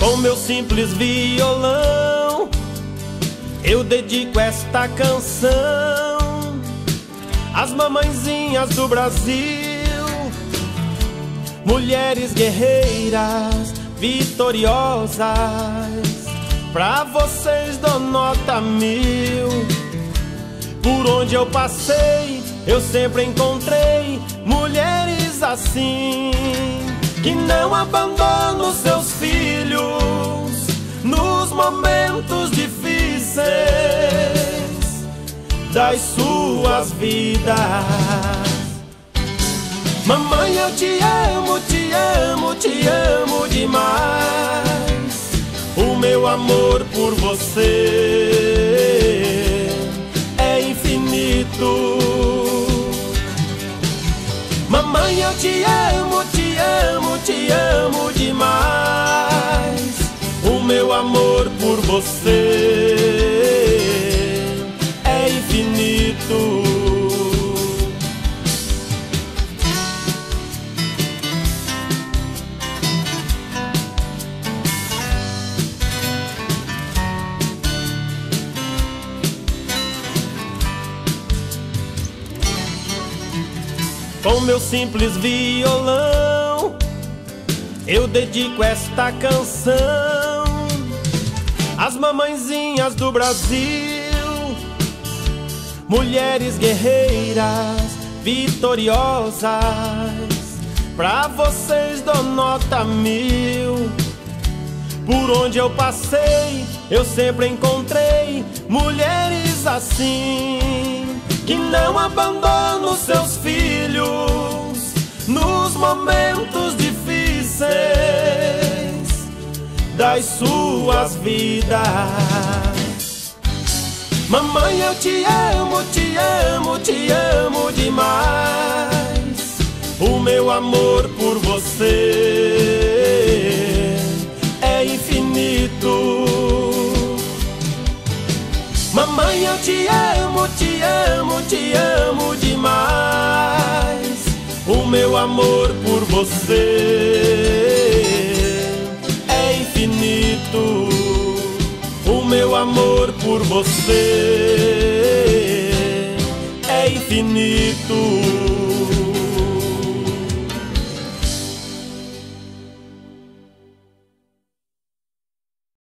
Com meu simples violão, eu dedico esta canção às mamãezinhas do Brasil, mulheres guerreiras, vitoriosas. Pra vocês dou nota mil. Por onde eu passei, eu sempre encontrei mulheres assim que não abandonam seus filhos das suas vidas. Mamãe, eu te amo, te amo, te amo demais. O meu amor por você é infinito. Mamãe, eu te amo, te amo, te amo demais. O meu amor por você Com meu simples violão, eu dedico esta canção às mamãezinhas do Brasil, mulheres guerreiras, vitoriosas. Pra vocês dou nota mil. Por onde eu passei, eu sempre encontrei mulheres assim que não abandonam seus filhos nos momentos difíceis das suas vidas. Mamãe, eu te amo, te amo Mamãe, eu te amo, te amo, te amo demais. O meu amor por você é infinito. O meu amor por você